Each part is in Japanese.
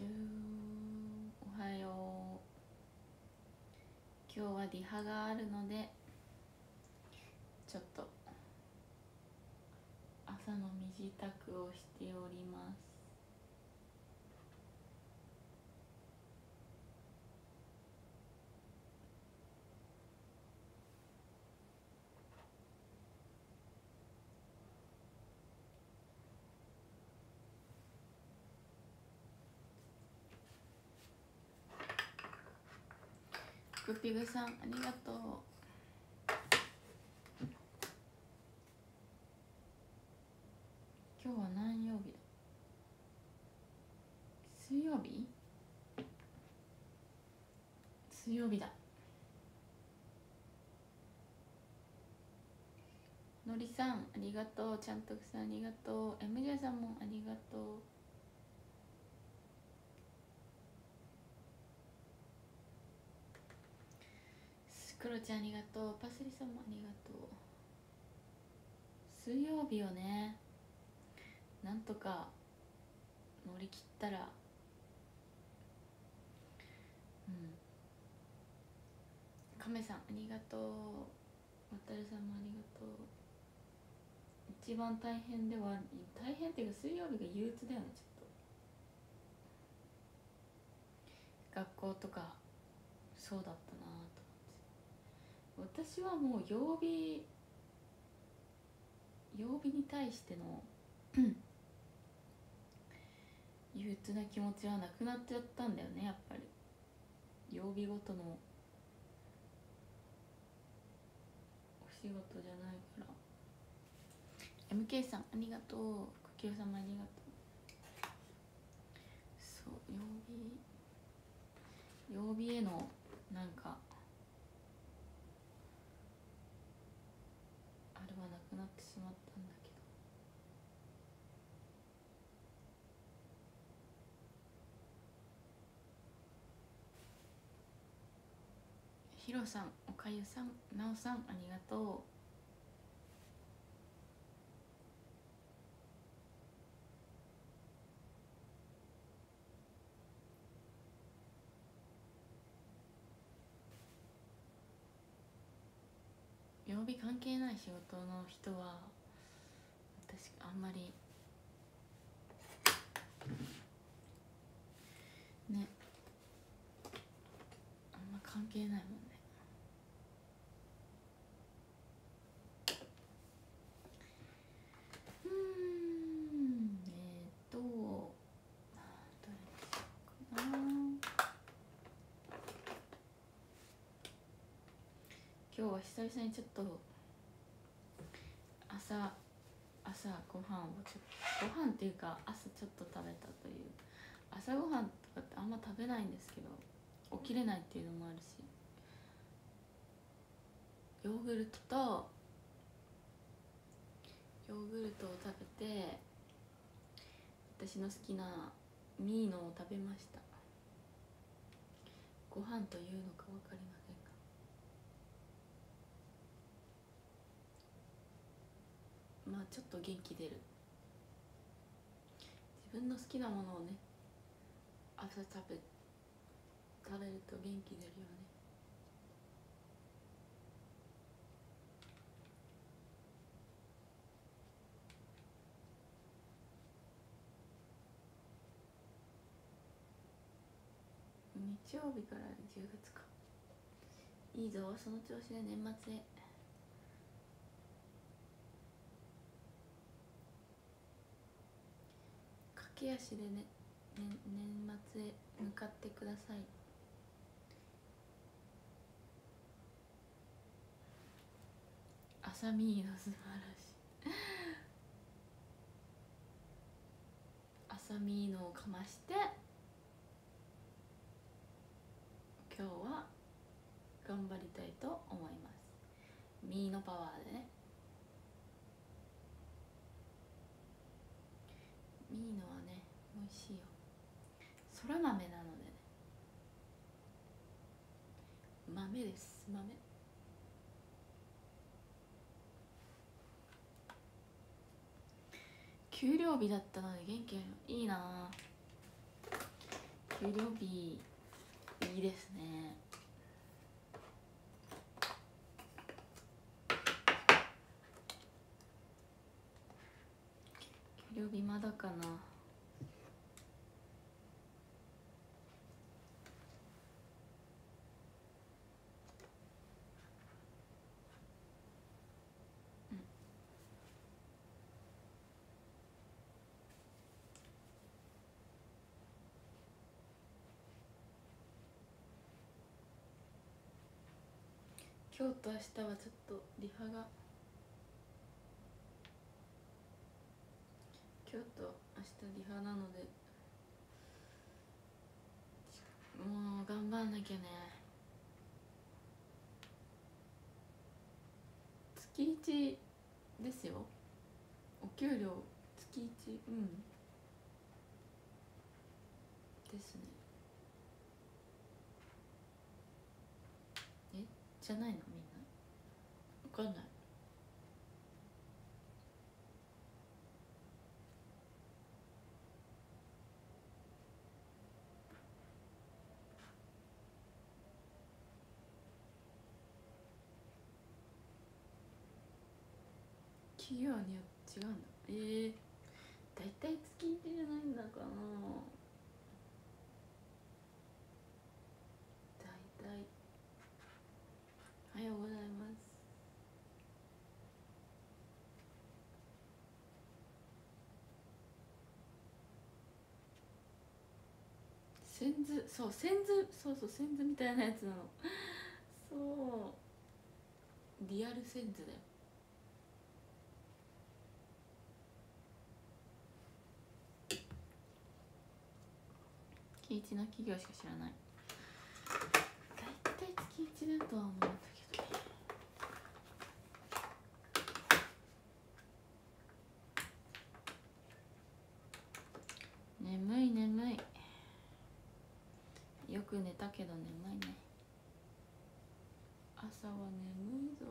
おはよう。今日はリハがあるのでちょっと朝の身支度をしております。クピグさんありがとう。今日は何曜日だ？水曜日？水曜日だ。のりさんありがとう。ちゃんとくさんありがとう。MJ さんもありがとう。クロちゃんありがとう。パスリさんもありがとう。水曜日をね。なんとか乗り切ったら。うん。亀さんありがとう。渡るさんもありがとう。一番大変では大変っていうか水曜日が憂鬱だよねちょっと。学校とかそうだった私はもう曜日曜日に対しての 憂鬱な気持ちはなくなっちゃったんだよねやっぱり。曜日ごとのお仕事じゃないから。MK さんありがとう。福清さんもありがとう。そう曜日曜日へのなんかあれはなってしまったんだけど。ヒロさんおかゆさんなおさんありがとう曜日関係ない仕事の人は私あんまりねあんま関係ないもんね。うんえー、っと今日は久々にちょっと朝朝ご飯をちょっとご飯っていうか朝ちょっと食べたという朝ごはんとかってあんま食べないんですけど起きれないっていうのもあるしヨーグルトとヨーグルトを食べて私の好きなミーノを食べました。ご飯というのか分かりませんが。まあちょっと元気出る。自分の好きなものをね朝食べ食べると元気出るよね。日曜日から10月かいいぞその調子で年末へ。け足でねね年末へ向かってください。朝ミーの素晴らしい朝ミーのをかまして今日は頑張りたいと思います。ミーのパワーでね。ミーノは美味しいよそら豆なのでね。豆です。豆。給料日だったので元気いいな。給料日いいですね。給料日まだかな。今日と明日はちょっとリハが今日と明日リハなのでもう頑張んなきゃね。月1ですよ。お給料月1うん。ですねえじゃないの？みんな？わかんない。企業によって違うんだ。えー、大体月1じゃないんだかな大体おはようございます先図そう先図そうそう先図みたいなやつなの。そう。リアル先図だよ。月一の企業しか知らない。大体月一だとは思うんだけどね眠い眠いよく寝たけど眠いね朝は眠いぞ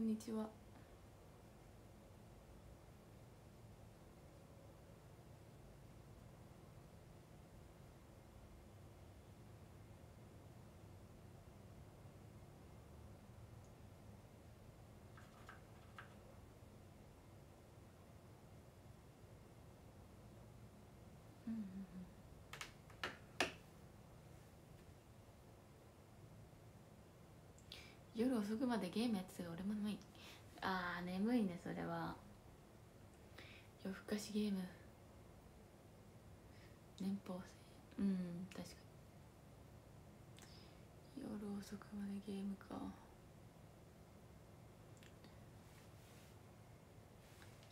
こんにちは。夜遅くまでゲームやってたら俺も眠い。あー眠いねそれは。夜更かしゲーム。年俸制。うん確かに。夜遅くまでゲームか。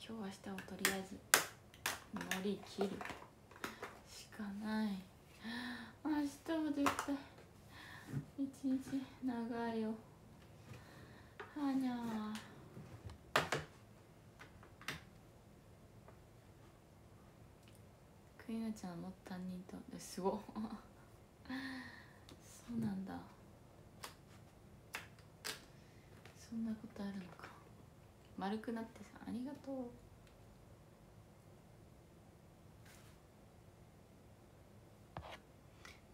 今日明日をとりあえず乗り切る。しかない。明日は絶対一日長いよはにゃクイナちゃんの担任とすごそうなんだそんなことあるのか丸くなってさありがとう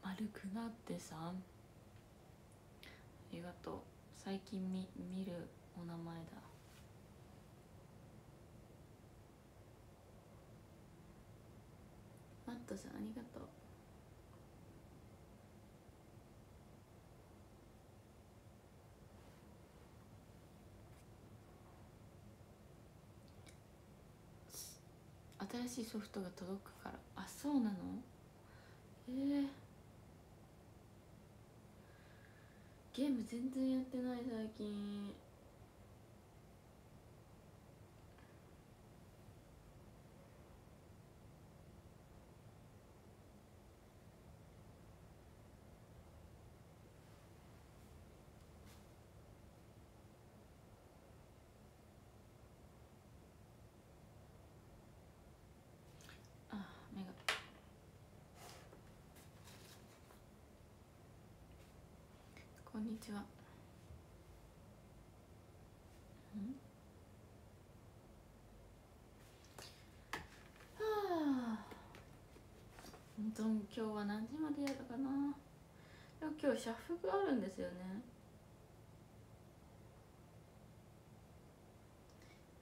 丸くなってさありがとう最近見見るお名前だ。マットさんありがとう。新しいソフトが届くから。あそうなの？えー、ゲーム全然やってない最近。にちは。はあ。本当今日は何時までやるかな？でも今日シャッフルあるんですよね。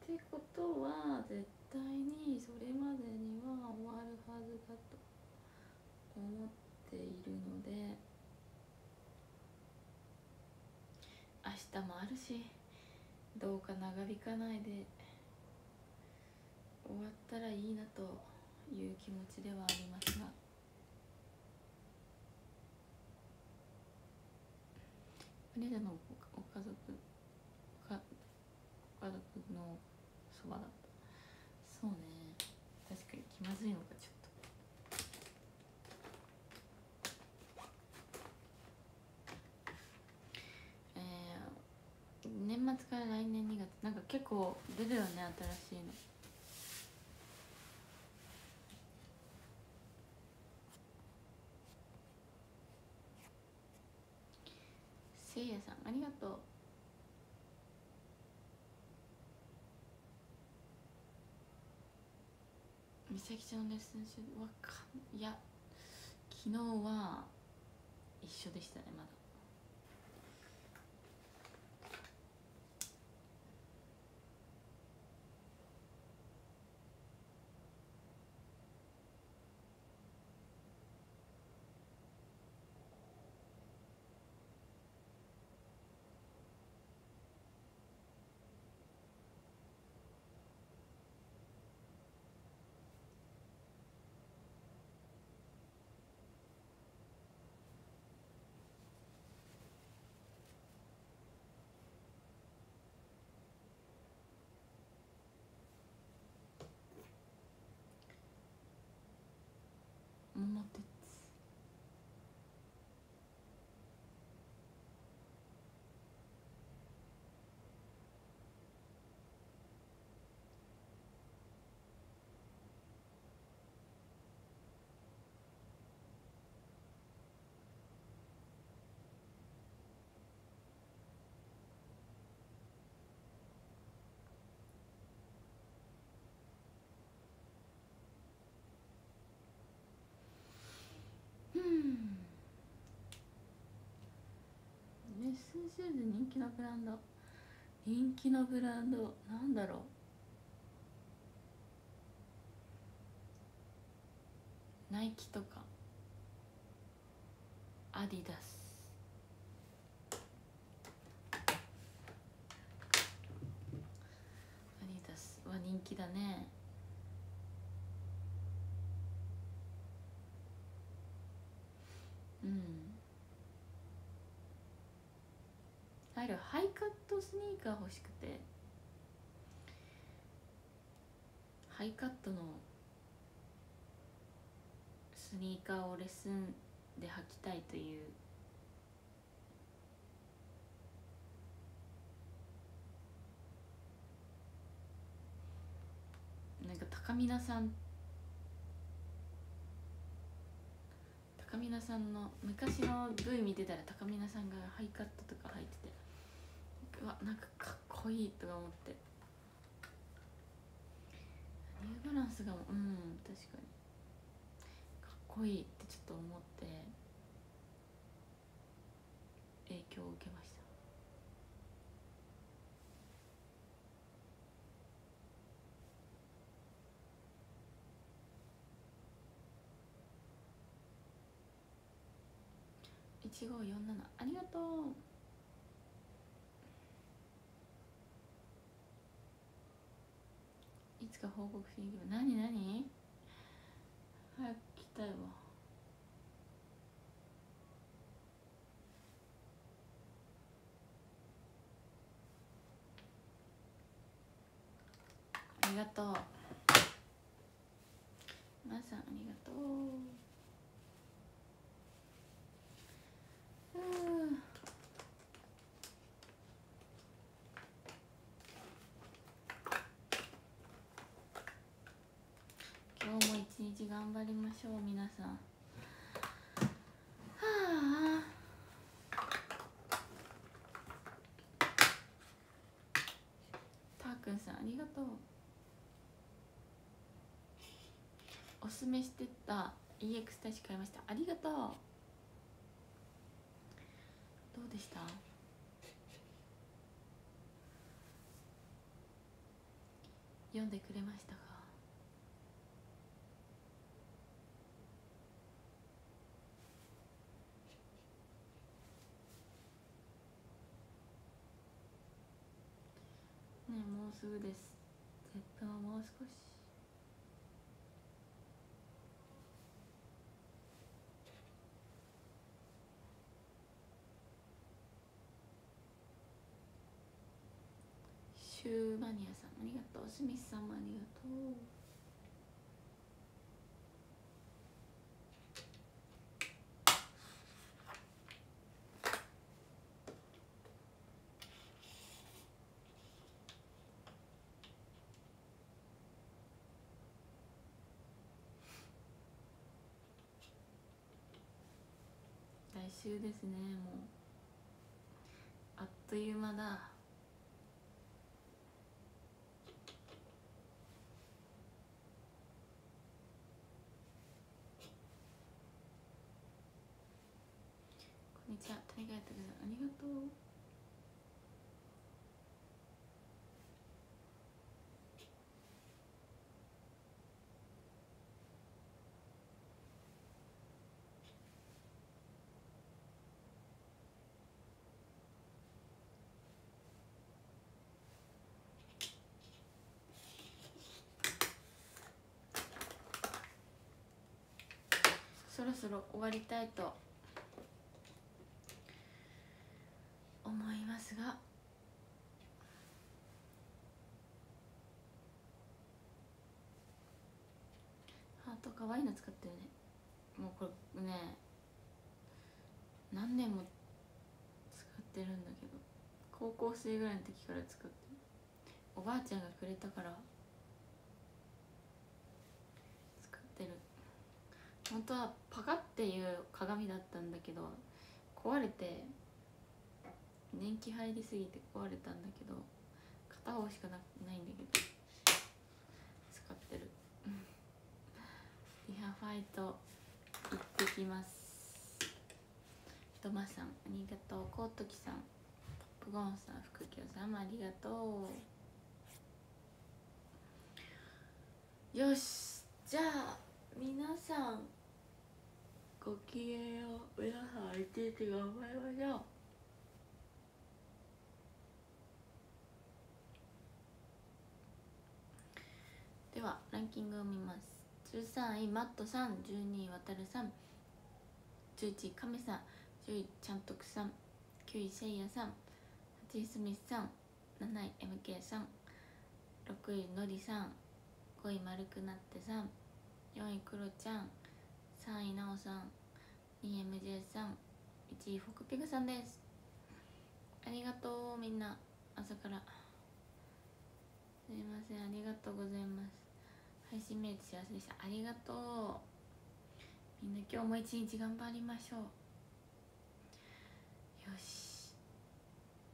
ってことは絶対にそれまでには終わるはずだと思っているので明日もあるしどうか長引かないで終わったらいいなという気持ちではありますが。プレゼのご族かご家族のそばだったそうね確かに気まずいのかちょっとえー、年末から来年2月なんか結構出るよね新しいの。せいやさんありがとう。美咲ちゃんのレッスン中わかんいや昨日は一緒でしたねまだ桃鉄うんレッスンシューズ人気のブランド。人気のブランド。なんだろう。ナイキとか。アディダス。アディダスは人気だね。あるハイカットスニーカー欲しくて。ハイカットのスニーカーをレッスンで履きたいという。なんか高見菜さん。高見菜さんの昔の V 見てたら高見菜さんがハイカットとか履いてて。うわなんかかっこいいとか思って。ニューバランスがうん確かに。かっこいいってちょっと思って影響を受けました。1547ありがとういつか報告しに行く何何？早く来たいわ。ありがとう。まさんありがとう。頑張りましょう皆さん。はあ。たーくんさんありがとう。おすすめしてた EX 大使買いました。ありがとう。どうでした？読んでくれましたか？すぐです。絶対はもう少し。シューマニアさんありがとう。スミスさんもありがとう。来週ですねもう。あっという間だこんにちは谷川拓さんありがとうそろそろ終わりたいと思いますが。ハートかわいいの使ってるね。もうこれね何年も使ってるんだけど高校生ぐらいの時から使ってる。おばあちゃんがくれたから使ってる本当はパカっていう鏡だったんだけど壊れて年季入りすぎて壊れたんだけど片方しかなないんだけど使ってる。リハファイト行ってきます。ひとまさんありがとう。コウトキさんポップゴーンさん福京さんもありがとう。よし。じゃあ皆さんごきげんよう皆さん一日頑張りましょうではランキングを見ます。13位マットさん12位渡るさん11位カメさん10位ちゃんとくさん9位せいやさん8位スミスさん7位 MK さん6位のりさん5位丸くなってさん4位クロちゃん3位なおさん2位 MJ さん1位フォクピグさんです。ありがとうみんな。朝から。すいませんありがとうございます。配信見れて幸せでした。ありがとう。みんな今日も一日頑張りましょう。よし。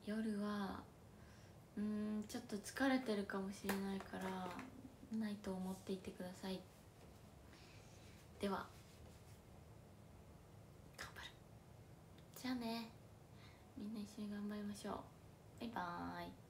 夜はうーんちょっと疲れてるかもしれないからないと思っていてください。では頑張るじゃあね。みんな一緒に頑張りましょう。バイバーイ。